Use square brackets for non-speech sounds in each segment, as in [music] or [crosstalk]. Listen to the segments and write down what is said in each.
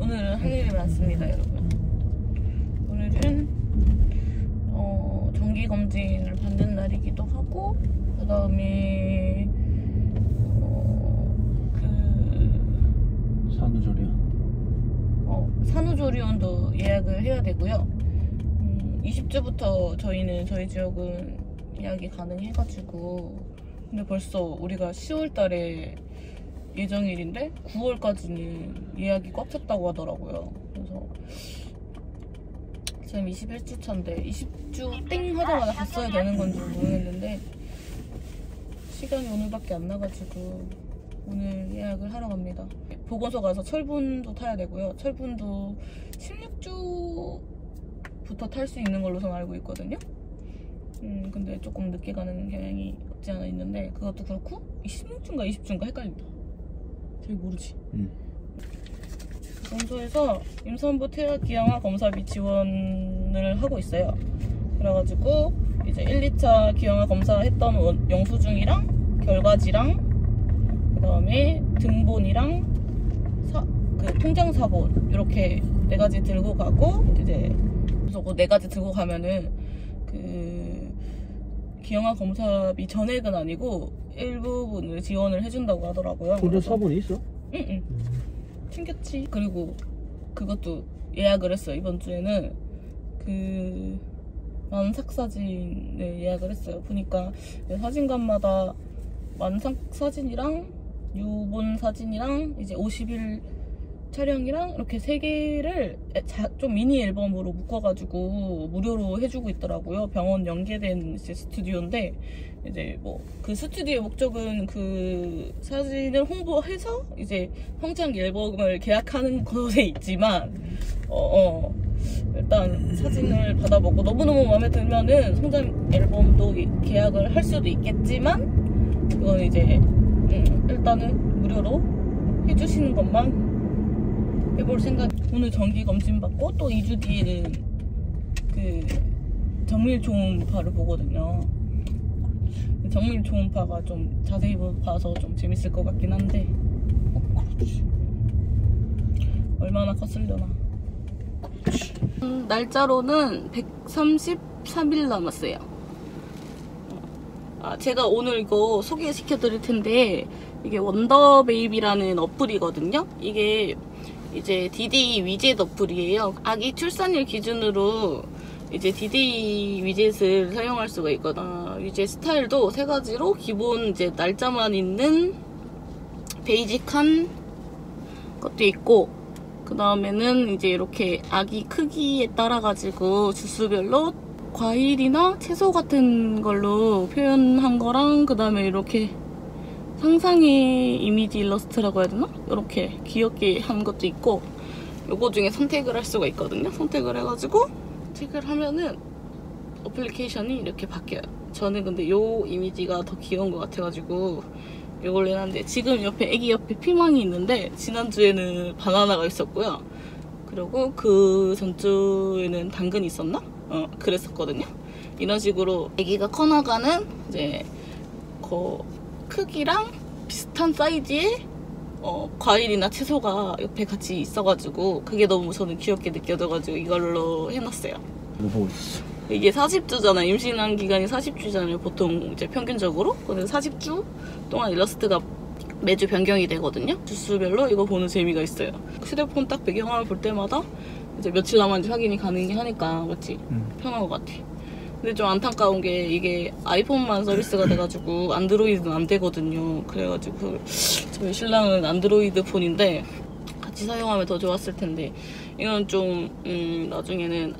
오늘은 할 일이 많습니다, 여러분. 오늘은 어, 정기 검진을 받는 날이기도 하고 그 다음에 어, 그 산후조리원. 어, 산후조리원도 예약을 해야 되고요. 음, 20주부터 저희는 저희 지역은 예약이 가능해가지고 근데 벌써 우리가 10월 달에 예정일인데 9월까지는 예약이 꽉 찼다고 하더라고요. 그래서 지금 21주 차인데 20주 땡 하자마자 갔어야 되는 건지 모르겠는데 시간이 오늘밖에 안 나가지고 오늘 예약을 하러 갑니다. 보건소 가서 철분도 타야 되고요. 철분도 16주부터 탈 수 있는 걸로 전 알고 있거든요. 음, 근데 조금 늦게 가는 경향이 없지 않아 있는데 그것도 그렇고 16주인가 20주인가 헷갈린다. 잘 모르지. 응. 보건소에서 임산부 태아 기형아 검사비 지원을 하고 있어요. 그래가지고 이제 1, 2차 기형아 검사했던 원- 영수증이랑 결과지랑 그 다음에 등본이랑 사, 그 통장 사본 이렇게 네 가지 들고 가고 이제 그래서 그 네 가지 들고 가면은 그 기형아 검사비 전액은 아니고 일부분을 지원을 해준다고 하더라고요. 그래서- 사본이 있어? 응응. 챙겼지. 그리고 그것도 예약을 했어요. 이번 주에는 그 만삭 사진을 예약을 했어요. 보니까 사진관마다 만삭 사진이랑 유본 사진이랑 이제 50일 촬영이랑 이렇게 세 개를 자- 좀 미니 앨범으로 묶어가지고 무료로 해주고 있더라고요. 병원 연계된 스튜디오인데 이제 뭐 그 스튜디오의 목적은 그 사진을 홍보해서 이제 평창 앨범을 계약하는 것에 있지만 어, 어 일단 사진을 받아보고 너무너무 마음에 들면은 성장 앨범도 이- 계약을 할 수도 있겠지만 그건 이제 음, 일단은 무료로 해주시는 것만 해볼 생각. 오늘 정기 검진 받고 또 2주 뒤에는 그 정밀 초음파를 보거든요. 정밀 초음파가 좀 자세히 봐서 좀 재밌을 것 같긴 한데 얼마나 컸으려나. 음, 날짜로는 133일 남았어요. 아, 제가 오늘 이거 소개시켜 드릴 텐데, 이게 원더베이비라는 어플이거든요? 이게 이제 디데이 위젯 어플이에요. 아기 출산일 기준으로 이제 디데이 위젯을 사용할 수가 있거든. 아, 위젯 스타일도 세 가지로 기본 이제 날짜만 있는 basic한 것도 있고, 그 다음에는 이제 이렇게 아기 크기에 따라 가지고 주수별로 과일이나 채소 같은 걸로 표현한 거랑 그 다음에 이렇게 상상의 이미지 일러스트라고 해야 되나? 이렇게 귀엽게 한 것도 있고 요거 중에 선택을 할 수가 있거든요. 선택을 해가지고 선택을 하면은 어플리케이션이 이렇게 바뀌어요. 저는 근데 요 이미지가 더 귀여운 것 같아가지고 요걸 내놨는데 지금 옆에 애기 옆에 피망이 있는데 지난주에는 바나나가 있었고요. 그리고 그 전주에는 당근이 있었나? 어, 그랬었거든요. 이런 식으로 애기가 커나가는 이제 그 크기랑 비슷한 사이즈의 어, 과일이나 채소가 옆에 같이 있어가지고 그게 너무 저는 귀엽게 느껴져가지고 이걸로 해놨어요. 이거 보고 있었어. 이게 40주잖아. 임신한 기간이 40주잖아요. 보통 이제 평균적으로. 근데 40주 동안 일러스트가 매주 변경이 되거든요. 주수별로 이거 보는 재미가 있어요. 휴대폰 딱 배경화면 볼 때마다 이제 며칠 남았는지 확인이 가능하니까 맞지? 응. 편한 것 같아. 근데 좀 안타까운 게 이게 아이폰만 서비스가 돼가지고 안드로이드는 안 되거든요. 그래가지고 저희 신랑은 안드로이드 폰인데 같이 사용하면 더 좋았을 텐데 이건 좀 음, 나중에는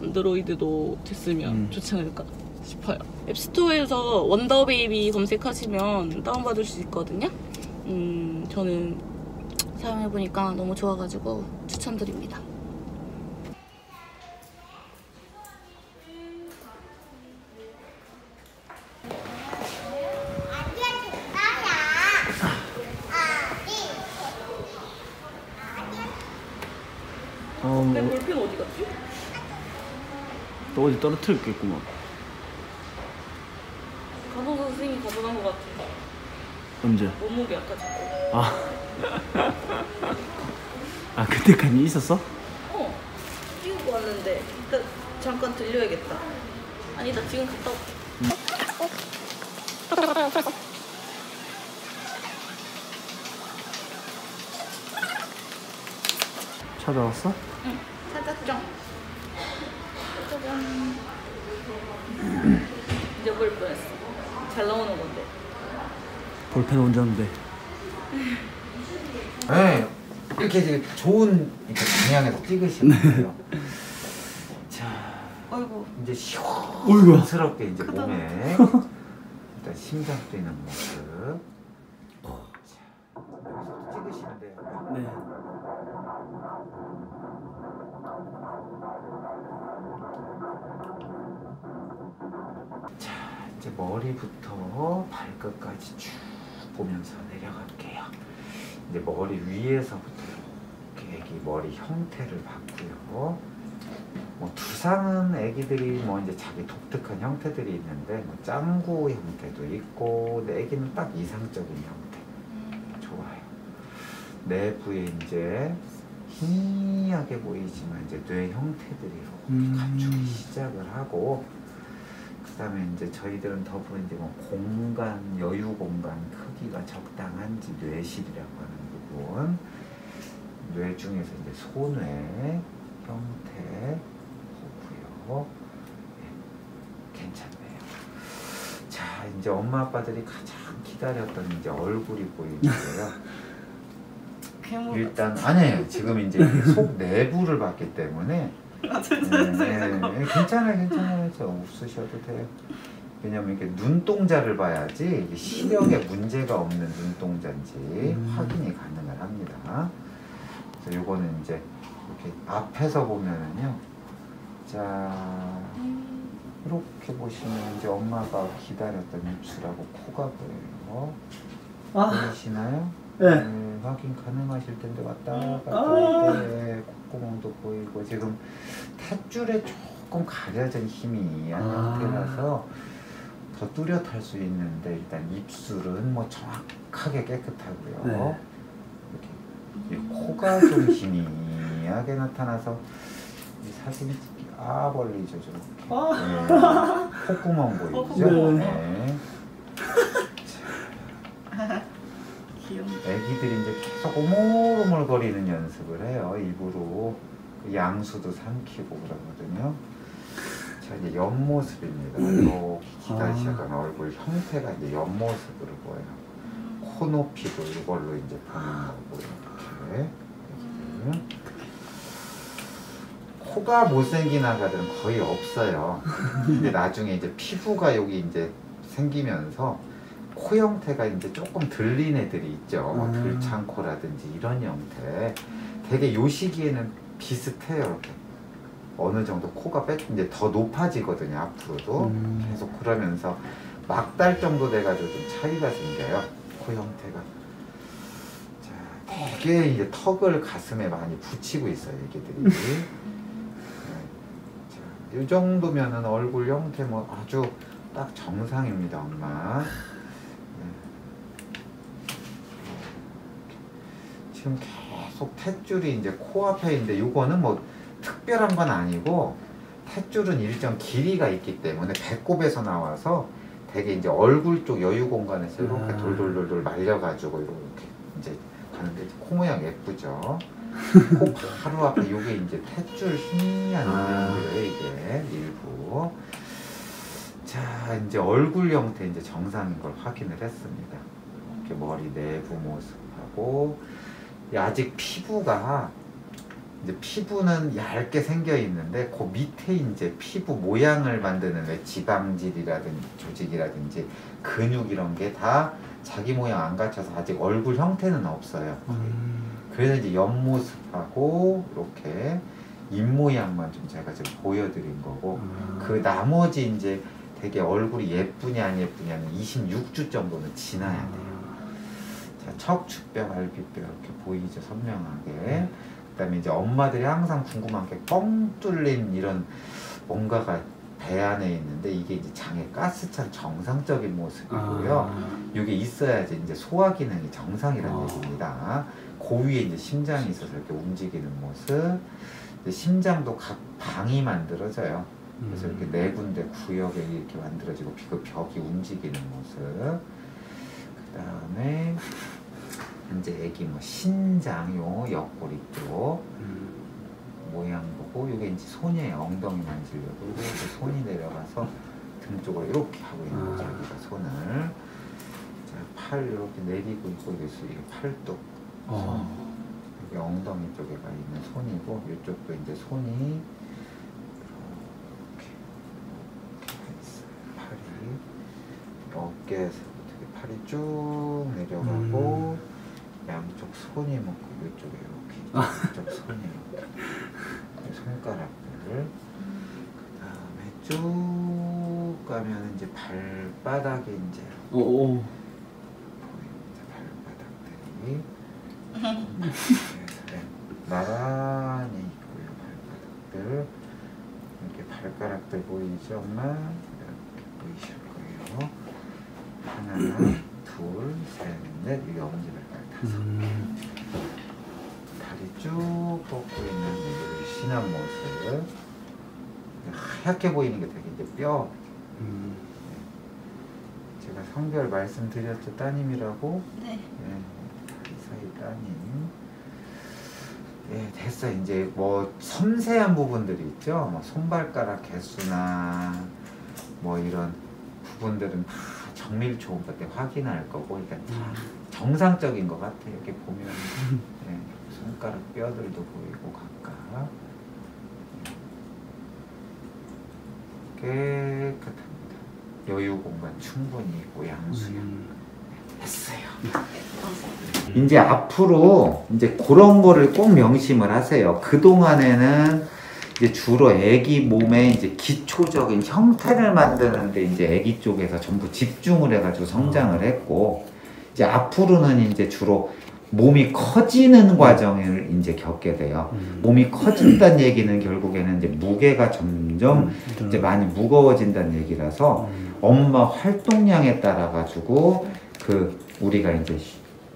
안드로이드도 됐으면 음. 좋지 않을까 싶어요. 앱스토어에서 원더베이비 검색하시면 다운받을 수 있거든요. 음, 저는 사용해보니까 너무 좋아가지고 추천드립니다. 어, 볼펜 어디 갔지? 또 어디 떨어뜨렸겠구만. 간호사 선생님이 가져간 것 같아. 언제? 몸무게 아까 잡고. 아, 아 그때까지 있었어? 어, 끼우고 왔는데 이따 잠깐 들려야겠다. 아니다, 지금 갔다 올게. 찾아왔어? 응, 찾았죠. 짜잔. 잊어버릴 뻔했어. 잘 나오는 건데. 볼펜 얹었는데 네, 이렇게 이제 좋은 이렇게 방향에서 찍으시면 돼요. [laughs] 자, 아이고, 이제. 시원스럽게 이제. 몸에 일단 심장 뛰는 모 머리부터 발끝까지 쭉 보면서 내려갈게요. 이제 머리 위에서부터 이렇게 애기 머리 형태를 봤고요. 뭐 두상은 애기들이 뭐 이제 자기 독특한 형태들이 있는데 뭐 짱구 형태도 있고 근데 애기는 딱 이상적인 형태 좋아요. 내부에 이제 희미하게 보이지만 이제 뇌 형태들이 이렇게 음. 갖추기 시작을 하고 그다음에 이제 저희들은 더불어 이제 뭐 공간 여유 공간 크기가 적당한지 뇌실이라고 하는 부분. 뇌 중에서 이제 소뇌 형태 보고요. 예, 괜찮네요. 자 이제 엄마 아빠들이 가장 기다렸던 이제 얼굴이 보이는데요. 일단 아니에요. 지금 이제 속 내부를 봤기 때문에 [laughs] 아, 네, 네, 네. 괜찮아요, 괜찮아요. 저 웃으셔도 돼요. 왜냐면 이렇게 눈동자를 봐야지 이게 시력에 문제가 없는 눈동자인지 음. 확인이 가능을 합니다. 그래서 요거는 이제 이렇게 앞에서 보면은요. 자, 음, 이렇게 보시면 이제 엄마가 기다렸던 입술하고 코가 보여요. 아 보이시나요? 네. 네, 확인 가능하실 텐데 왔다 갔다 아. 할때 콧구멍도 보이고 지금 탯줄에 조금 가려진 힘이 한 아. 형태라서 더 뚜렷할 수 있는데 일단 입술은 뭐 정확하게 깨끗하고요. 네. 이렇게 이 코가 좀 희미하게 나타나서 이 사진 찍기 아 벌리죠 저렇게. 아. 네. 콧구멍 보이죠? 네. 애기들이 이제 계속 오물오물 거리는 연습을 해요. 일부러 그 양수도 삼키고 그러거든요. 자 이제 옆모습입니다. 이렇게 기다리시던 얼굴 형태가 이제 옆모습으로 보여요. 코 높이도 이걸로 이제 보는 거고 이렇게. 애기들. 코가 못생긴 아가들은 거의 없어요. 근데 나중에 이제 피부가 여기 이제 생기면서 코 형태가 이제 조금 들린 애들이 있죠. 뭐 음. 들창코라든지 이런 형태. 되게 요 시기에는 비슷해요. 이렇게. 어느 정도 코가 뺏 이제 더 높아지거든요. 앞으로도 음. 계속 그러면서 막달 정도 돼가지고 좀 차이가 생겨요. 코 형태가. 자, 되게 이제 턱을 가슴에 많이 붙이고 있어요. 애기들이. 네. 자, 이 정도면은 얼굴 형태 뭐 아주 딱 정상입니다, 엄마. 지금 계속 탯줄이 이제 코앞에 있는데 이거는 뭐 특별한 건 아니고 탯줄은 일정 길이가 있기 때문에 배꼽에서 나와서 되게 이제 얼굴 쪽 여유 공간에서 이렇게 아. 돌돌돌돌 말려가지고 이렇게 이제 가는데 코 모양 예쁘죠. [laughs] 코 바로 앞에 이게 이제 탯줄 희미한 아. 모양이에요 이게 일부. 자 이제 얼굴 형태 이제 정상인 걸 확인을 했습니다. 이렇게 머리 내부 모습하고 이 아직 피부가 이제 피부는 얇게 생겨 있는데 그 밑에 이제 피부 모양을 만드는 왜 지방질이라든지 조직이라든지 근육 이런 게 다 자기 모양 안 갖춰서 아직 얼굴 형태는 없어요. 음. 그래서 이제 옆모습하고 이렇게 입 모양만 좀 제가 지금 보여드린 거고 아. 그 나머지 이제 되게 얼굴이 예쁘냐 안 예쁘냐는 26주 정도는 지나야 돼요. 자, 척추뼈, 갈비뼈 이렇게 보이죠 선명하게. 그다음에 이제 엄마들이 항상 궁금한 게 뻥 뚫린 이런 뭔가가 배 안에 있는데 이게 이제 장에 가스찬 정상적인 모습이고요. 아. 이게 있어야지 이제 소화 기능이 정상이라는 아. 얘기입니다. 고위에 이제 심장이 있어서 이렇게 움직이는 모습. 심장도 각 방이 만들어져요. 그래서 이렇게 네 군데 구역에 이렇게 만들어지고 그 벽이 움직이는 모습. 그 다음에 이제 애기 뭐 신장 요 옆구리 쪽 음. 모양 보고 이게 이제 손이에요. 엉덩이 만지려고 이렇게 손이 내려가서 등 쪽으로 이렇게 하고 있는 거죠. 아. 여기가 손을. 자, 팔 이렇게 내리고 있고 이게 팔뚝. 어. 여기 엉덩이 쪽에가 있는 손이고 이쪽도 이제 손이 이렇게 이렇게. 팔이 이렇게 팔이 쭉 내려가고 양쪽 손이 먹고 이쪽에 이렇게 이쪽 손이 이렇게 손가락들 그 다음에 쭉 가면 이제 발바닥에 이제 오, 오. 보입니다. 발바닥들이 네, 나란히 있고요. 발바닥들 이렇게 발가락들 보이죠, 엄마? 이렇게 보이실 거예요. 하나, 둘, 셋, 넷, 이 엄지발가락 다섯. 음. 다리 쭉 뻗고 있는 이 신한 모습. 하얗게 보이는 게 되게 이제 뼈. 음. 제가 성별 말씀드렸죠, 따님이라고. 네. 예, 이사이 따님. 예, 됐어. 이제 뭐 섬세한 부분들이 있죠. 뭐 손발가락 개수나 뭐 이런 부분들은 다 정밀 초음파 때 확인할 거고, 그러니까 다 정상적인 것 같아요. 이렇게 보면 예, 손가락 뼈들도 보이고 각각 깨끗합니다. 여유 공간 충분히 있고 양수형. 음. 했어요. 이제 앞으로 이제 그런 거를 꼭 명심을 하세요. 그 동안에는 이제 주로 아기 몸의 이제 기초적인 형태를 만드는데 이제 아기 쪽에서 전부 집중을 해가지고 성장을 했고 이제 앞으로는 이제 주로 몸이 커지는 과정을 이제 겪게 돼요. 음. 몸이 커진다는 얘기는 결국에는 이제 무게가 점점 음. 이제 많이 무거워진다는 얘기라서 음. 엄마 활동량에 따라 가지고 그 우리가 이제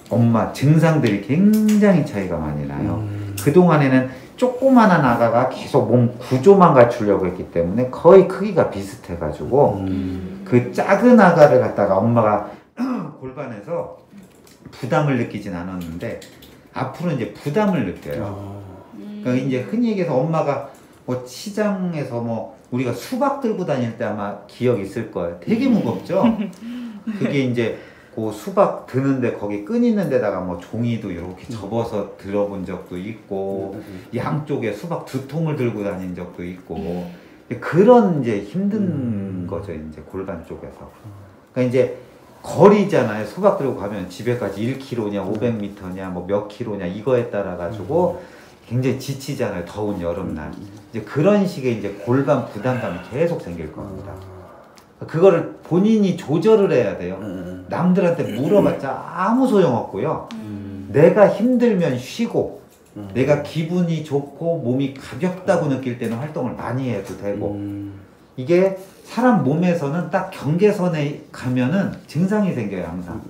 엄마 증상들이 굉장히 차이가 많이 나요. 음. 그 동안에는 조그마한 아가가 계속 몸 구조만 갖추려고 했기 때문에 거의 크기가 비슷해가지고 음. 그 작은 아가를 갖다가 엄마가 [clears throat] 골반에서 부담을 느끼진 않았는데 앞으로 이제 부담을 느껴요. 어. 그러니까 이제 흔히 얘기해서 엄마가 뭐 시장에서 뭐 우리가 수박 들고 다닐 때 아마 기억 있을 거예요. 되게 무겁죠. [laughs] 그게 이제 그 수박 드는데 거기 끈 있는 데다가 뭐 종이도 이렇게 접어서 들어본 적도 있고 양쪽에 수박 두 통을 들고 다닌 적도 있고 그런 이제 힘든 음. 거죠 이제 골반 쪽에서. 그러니까 이제 거리잖아요. 수박 들고 가면 집에까지 1km냐, 500m냐, 뭐몇 킬로냐 이거에 따라 가지고 굉장히 지치잖아요. 더운 여름날. 이제 그런 식의 이제 골반 부담감이 계속 생길 겁니다. 그거를 본인이 조절을 해야 돼요. 음. 남들한테 물어봤자 아무 소용 없고요. 음. 내가 힘들면 쉬고, 음. 내가 기분이 좋고 몸이 가볍다고 느낄 때는 활동을 많이 해도 되고, 음. 이게 사람 몸에서는 딱 경계선에 가면은 증상이 생겨요, 항상.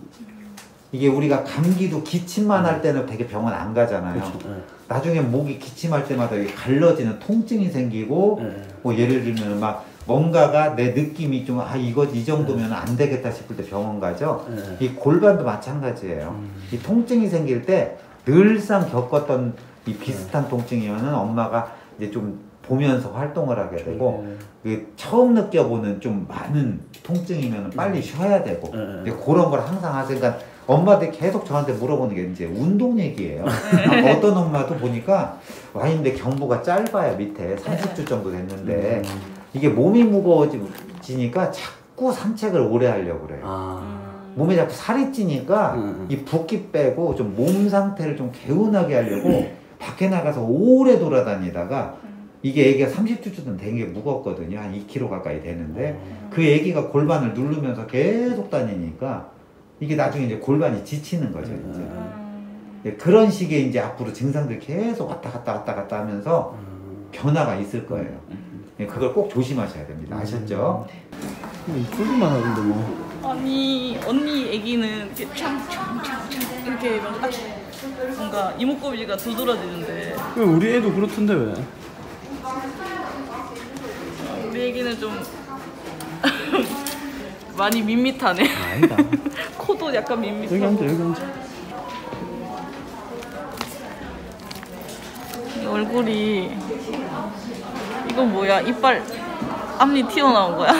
이게 우리가 감기도 기침만 할 때는 되게 병원 안 가잖아요. 그렇죠. 예. 나중에 목이 기침할 때마다 이게 갈라지는 통증이 생기고, 예. 뭐 예를 들면 막 뭔가가 내 느낌이 좀 아 이거 이 정도면 안 되겠다 싶을 때 병원 가죠. 예. 이 골반도 마찬가지예요. 음. 이 통증이 생길 때 늘상 겪었던 이 비슷한 통증이면은 엄마가 이제 좀 보면서 활동을 하게 되고 예. 그 처음 느껴보는 좀 많은 통증이면 빨리 쉬어야 되고 예. 이제 그런 걸 항상 하세요. 그러니까 엄마들이 계속 저한테 물어보는 게 이제 운동 얘기예요. 아, [laughs] 어떤 엄마도 보니까 와 있는데 경부가 짧아요 밑에 30주 정도 됐는데 음. 이게 몸이 무거워지니까 자꾸 산책을 오래 하려고 그래요. 아. 몸에 자꾸 살이 찌니까 음. 이 붓기 빼고 좀 몸 상태를 좀 개운하게 하려고 밖에 나가서 오래 돌아다니다가 이게 애기가 30주쯤 되게 무겁거든요. 한 2kg 가까이 되는데 그 애기가 골반을 누르면서 계속 다니니까 이게 나중에 이제 골반이 지치는 거죠. 이제. 음. 예, 그런 식의 이제 앞으로 증상들이 계속 왔다 갔다 왔다 갔다 하면서 음. 변화가 있을 거예요. 예, 그걸 꼭 조심하셔야 됩니다. 아셨죠? 이쁘기만 하던데 뭐. 아니 언니 애기는 이렇게 촥촥촥촥 이렇게 막 딱 뭔가 이목구비가 두드러지는데 왜 우리 애도 그렇던데 왜? 우리 애기는 좀 [laughs] 많이 밋밋하네. 아니다. [laughs] 코도 약간 여기 밋밋하고. 앉아 여기 앉아. 이 얼굴이 이건 뭐야? 이빨 앞니 튀어나온 거야?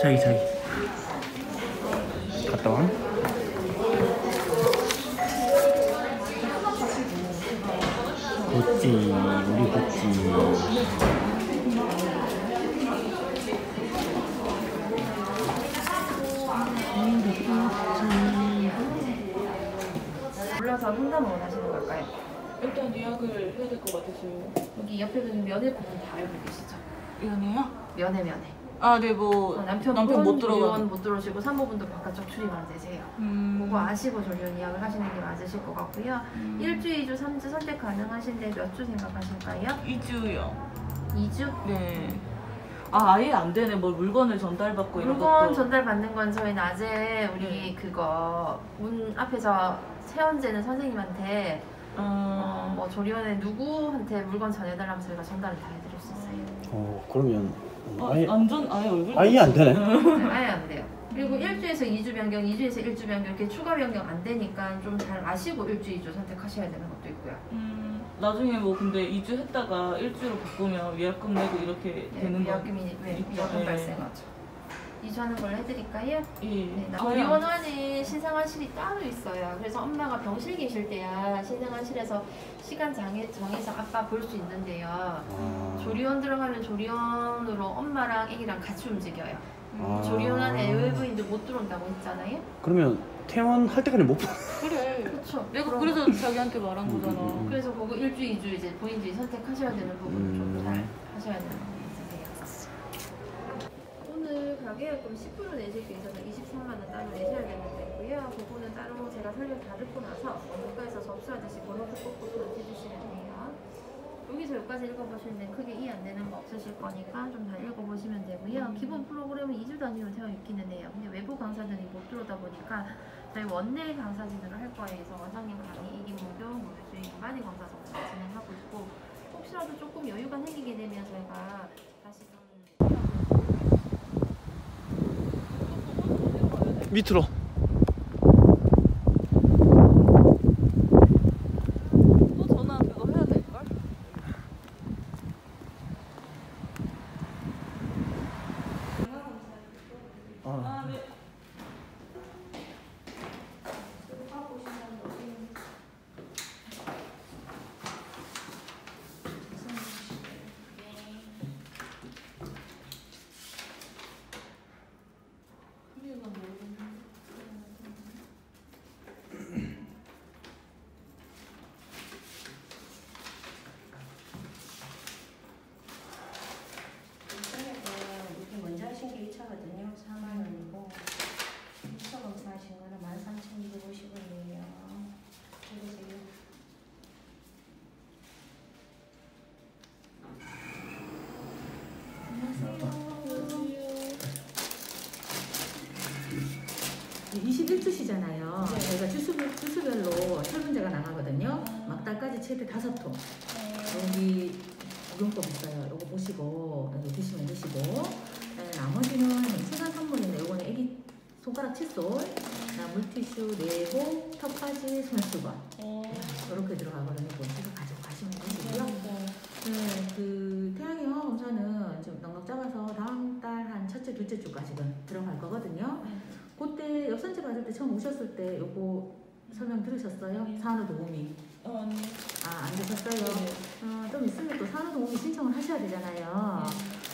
자기 자기. 예약을 해야 될 것 같아서요. 여기 옆에 는 면회 부분 다 알고 계시죠? 연애요? 면회 면회. 아, 네, 뭐 어, 남편, 남편 못 들어가. 못 들어오시고 산모분도 바깥쪽 출입 안 되세요. 음. 그거 아시고 조리원 예약을 하시는 게 맞으실 것 같고요. 음. 1주, 2주, 3주 선택 가능하신데 몇 주 생각하실까요? 2주요. 2주? 네. 아, 아예 안 되네. 뭐 물건을 전달받고 이런 물건 것도. 전달 받는 건 저희 낮에 우리 그거 문 앞에서 세원재는 선생님한테 어, 어, 뭐 조리원에 누구한테 물건 전해달라면 저희가 전달을 다 해드릴 수 있어요. 어 그러면 어, 아예 완전 아예 얼굴. 아예 안 되네. 네, 아예 안 돼요. 그리고 1주에서 2주 변경, 2주에서 1주 변경 이렇게 추가 변경 안 되니까 좀 잘 아시고 1주, 2주 선택하셔야 되는 것도 있고요. 음, 나중에 뭐 근데 2주 했다가 1주로 바꾸면 예약금 내고 이렇게 네, 되는 거. 위약금이 네, 있죠. 위약금 네. 발생하죠. 2주 하는 걸로 해드릴까요? 예. 네, 나- 저희 원안에 신생아실이 따로 있어요. 그래서 엄마가 병실 계실 때야 신생아실에서 시간 장애, 정해서 아빠 볼 수 있는데요. 아. 조리원 들어가면 조리원으로 엄마랑 애기랑 같이 움직여요. 아. 조리원 안에 외부인들 못 들어온다고 했잖아요. 그러면 퇴원할 때까지 못 봐. 그래. 그렇죠. 내가 그래서 자기한테 말한 음, 거잖아. 음, 음. 그래서 그거 1주, 2주 이제 본인들이 선택하셔야 되는 부분을 음. 좀잘 하셔야 되는 부분이 있으세요. 오늘 가계약금 10% 내실 계획서는 23만 원 따로 내셔야 되는 거고요. 그거는 따로 제가 설명 다 듣고 나서 원가에서 접수하듯이 번호표 꽂고 결제해주시면 돼요. 여기서 여기까지 읽어보시는데 크게 이해 안 되는 거 없으실 거니까 좀 다 읽어보시면 되고요. 기본 프로그램은 2주 단위로 되어 있기는 해요. 근데 외부 강사들이 못 들어오다 보니까 저희 원내 강사진으로 할 거예요. 그래서 원장님 강의, 1인 무교, 무료주의, 만인 강사 정도 진행하고 있고 혹시라도 조금 여유가 생기게 되면 저희가 다시 좀 밑으로. 또 전화 그거 해야 될걸? 아. 아, 네. 이렇게 먼저 하신 게 1차거든요. 4만 원이고 2차 검사하신 거는 13,250원이에요. 그래서 네, 21주시잖아요. 저희가 주수별, 주수별로 철분제가 나가거든요. 막달까지 최대 다섯 통. 여기 복용법 있어요. 이거 보시고 여기 드시면 드시고 네, 나머지는 생활 선물인데 이거는 애기 손가락 칫솔, 물티슈, 내복, 턱까지 손수건 어. 이렇게 들어가거든요. 본체가 가지고 가시면 되시고요. 네, 그 태양형 검사는 지금 넉넉 잡아서 다음 달 한 첫째, 둘째 주까지는 들어갈 거거든요. 네. 그때 엽산제 받을 때 처음 오셨을 때 요거 설명 들으셨어요? 네. 산후도우미. 어, 언니. 아, 안 되셨어요? 네. 어, 좀 있으면 또 산후도우미 신청을 하셔야 되잖아요.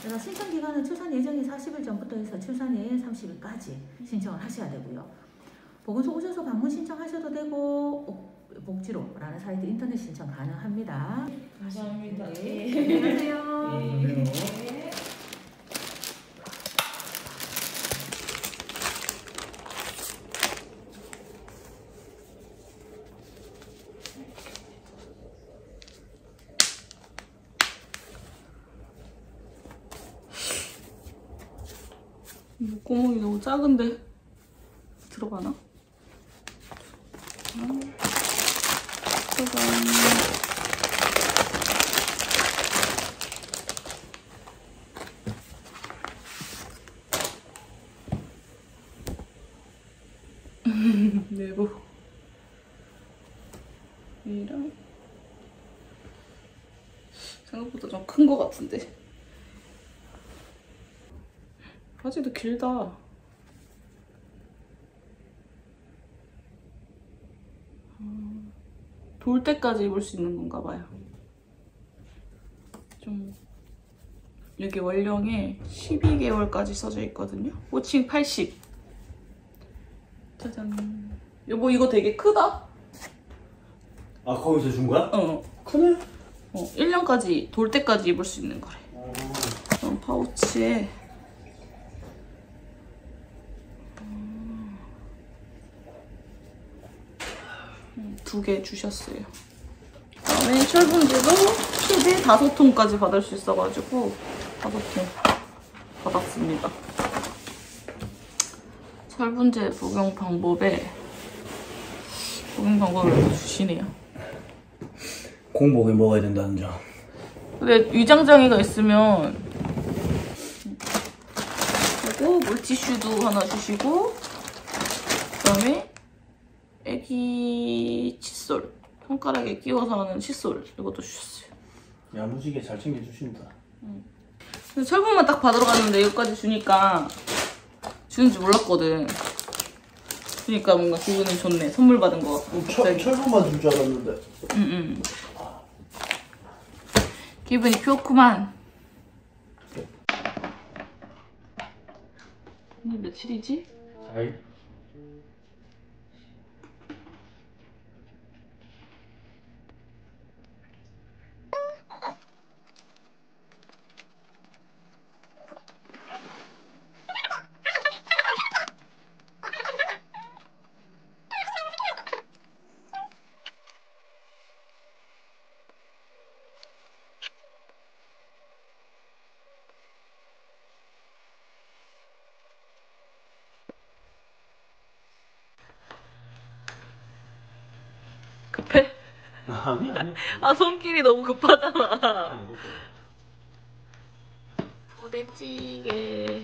그래서 신청 기간은 출산 예정일 40일 전부터 해서 출산일 30일까지 신청을 하셔야 되고요. 보건소 오셔서 방문 신청하셔도 되고 어, 복지로라는 사이트 인터넷 신청 가능합니다. 감사합니다. 네. 안녕하세요. 네. 너 작은데? 들어가나? 짜잔 음. 내부. 이랑 생각보다 좀 큰 것 같은데. 바지도 길다. 돌 때까지 입을 수 있는 건가 봐요. 좀 여기 원령에 12개월까지 써져 있거든요. 호칭 80. 짜잔. 여보 이거 되게 크다. 아 거기서 준 거야? 어. 크네. 어, 1년까지 돌 때까지 입을 수 있는 거래. 어. 파우치에 두 개 주셨어요. 그다음에 철분제도 최대 다섯 통까지 받을 수 있어가지고 다섯 통 받았습니다. 철분제 복용 방법에 복용 방법을 주시네요. 공복에 먹어야 된다는 점. 근데 위장장애가 있으면 그리고 물티슈도 하나 주시고 그다음에 애기 칫솔 손가락에 끼워서 하는 칫솔 이것도 주셨어요. 야무지게 잘 챙겨주신다. 근데 철분만 딱 받으러 갔는데 이것까지 주니까 주는지 몰랐거든. 그러니까 뭔가 기분이 좋네. 선물 받은 거 같고 갑자기. 철분만 줄 줄 알았는데. 응응. 기분이 좋구만. 오늘 며칠이지? 아이. 급해? 아니 아니. 아 손길이 너무 급하잖아. 부대찌개